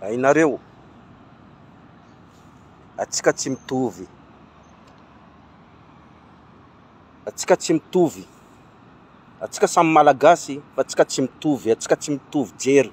Hainareo, antsika tsy mitovy. Antsika tsy mitovy. Antsika samy Malagasy fa antsika tsy mitovy, antsika tsy mitovy jery.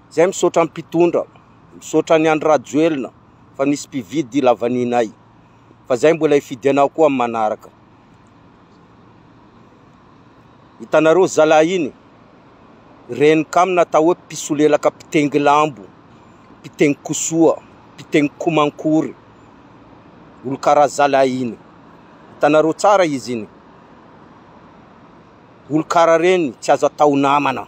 Zay misaotra ny mpitondra, misaotra an'i Andry Rajoelina fa nisy mpividy lavaninay, fa zay mbola hifidy anao koa amin'ny manaraka. Hitanareo zalahy iny, reny kamo natao hoe mpisolelaka mpitengy lambo, mpitengy kosoa, mpitengy komankory, olo karaha zalahy iny. Hitanareo tsara izy iny. Olo karaha reny tsy azo atao namana.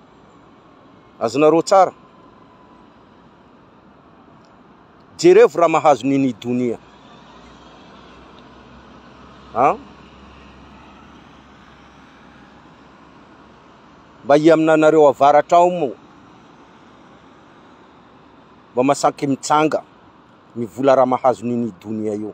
Azonareo tsara? Jerevo raha mahazo ny ny donia an! Mba hiamina anareo avaratra ao moa mba masaky mitsanga ny vola raha mahazo ny ny donia io.